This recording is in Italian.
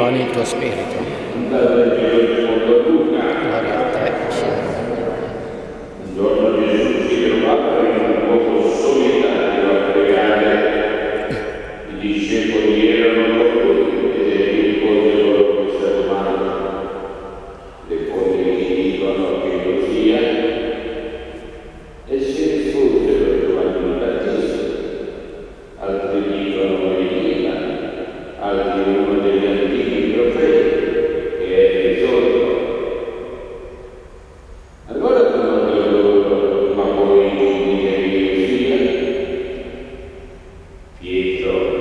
con il tuo spirito. Pietro